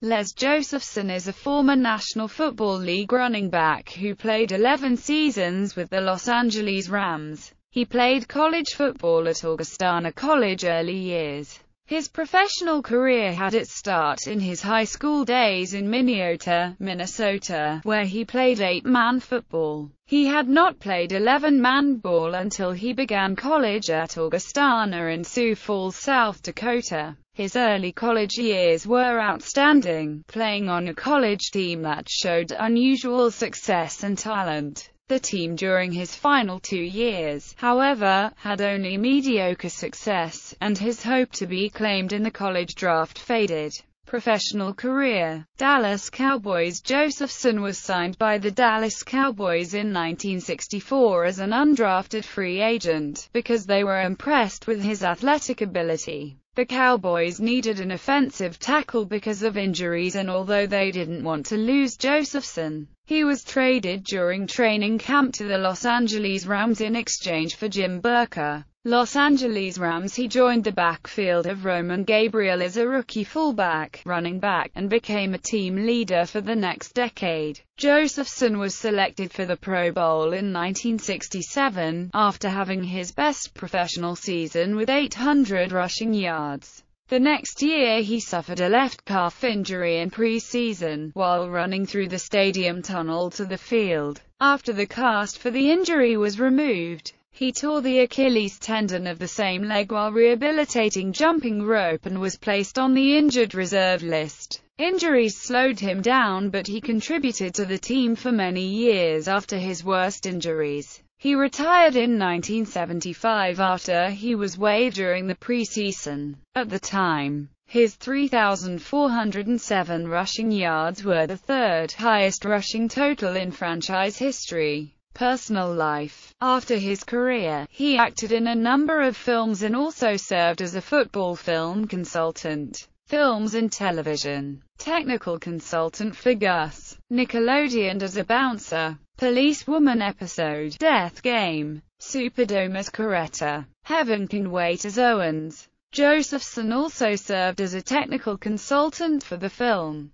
Les Josephson is a former National Football League running back who played 11 seasons with the Los Angeles Rams. He played college football at Augustana College early years. His professional career had its start in his high school days in Minneota, Minnesota, where he played eight-man football. He had not played 11-man ball until he began college at Augustana in Sioux Falls, South Dakota. His early college years were outstanding, playing on a college team that showed unusual success and talent. The team during his final two years, however, had only mediocre success, and his hope to be claimed in the college draft faded. Professional career Dallas Cowboys Josephson was signed by the Dallas Cowboys in 1964 as an undrafted free agent, because they were impressed with his athletic ability. The Cowboys needed an offensive tackle because of injuries and although they didn't want to lose Josephson, he was traded during training camp to the Los Angeles Rams in exchange for Jim Burker. Los Angeles Rams He joined the backfield of Roman Gabriel as a rookie fullback, running back, and became a team leader for the next decade. Josephson was selected for the Pro Bowl in 1967, after having his best professional season with 800 rushing yards. The next year he suffered a left calf injury in pre-season, while running through the stadium tunnel to the field. After the cast for the injury was removed, he tore the Achilles tendon of the same leg while rehabilitating jumping rope and was placed on the injured reserve list. Injuries slowed him down but he contributed to the team for many years after his worst injuries. He retired in 1975 after he was waived during the preseason. At the time, his 3,407 rushing yards were the third highest rushing total in franchise history. Personal life After his career, he acted in a number of films and also served as a football film consultant films and television, technical consultant for Gus, Nickelodeon as a bouncer, Police Woman episode, Death Game, Superdome as Coretta, Heaven Can Wait as Owens. Josephson also served as a technical consultant for the film.